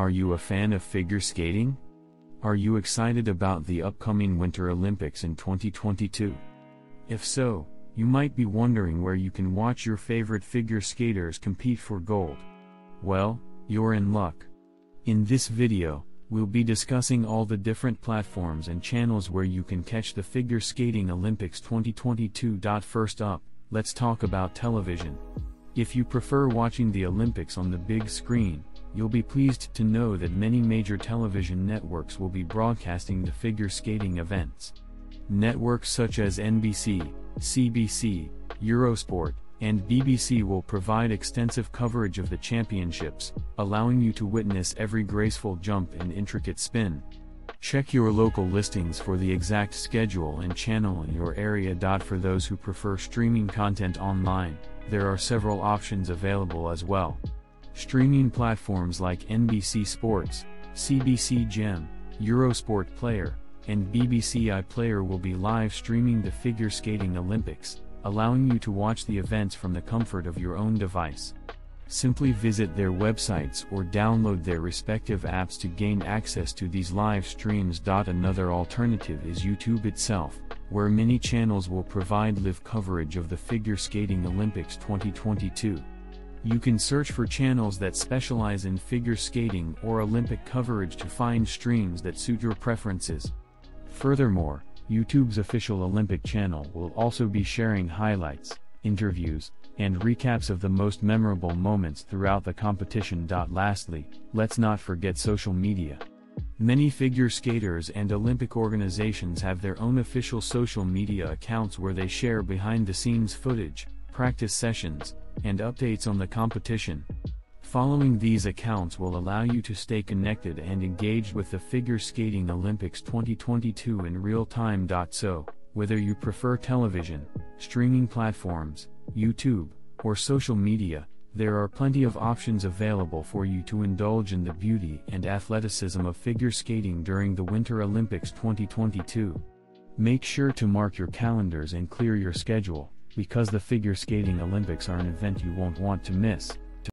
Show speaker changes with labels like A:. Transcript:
A: Are you a fan of figure skating? Are you excited about the upcoming Winter Olympics in 2022? If so, you might be wondering where you can watch your favorite figure skaters compete for gold. Well, you're in luck. In this video, we'll be discussing all the different platforms and channels where you can catch the Figure Skating Olympics 2022. First up, let's talk about television. If you prefer watching the Olympics on the big screen, you'll be pleased to know that many major television networks will be broadcasting the figure skating events. Networks such as NBC, CBC, Eurosport, and BBC will provide extensive coverage of the championships, allowing you to witness every graceful jump and intricate spin. Check your local listings for the exact schedule and channel in your area. For those who prefer streaming content online, there are several options available as well. Streaming platforms like NBC Sports, CBC Gem, Eurosport Player, and BBC iPlayer will be live streaming the figure skating Olympics, allowing you to watch the events from the comfort of your own device. Simply visit their websites or download their respective apps to gain access to these live streams. Another alternative is YouTube itself, where many channels will provide live coverage of the Figure Skating Olympics 2022. You can search for channels that specialize in figure skating or Olympic coverage to find streams that suit your preferences. Furthermore, YouTube's official Olympic channel will also be sharing highlights, interviews, and recaps of the most memorable moments throughout the competition. Lastly, let's not forget social media. Many figure skaters and Olympic organizations have their own official social media accounts where they share behind the scenes footage, practice sessions, and updates on the competition. Following these accounts will allow you to stay connected and engaged with the Figure Skating Olympics 2022 in real time. So, whether you prefer television, streaming platforms, YouTube, or social media, there are plenty of options available for you to indulge in the beauty and athleticism of figure skating during the Winter Olympics 2022. Make sure to mark your calendars and clear your schedule because the Figure Skating Olympics are an event you won't want to miss.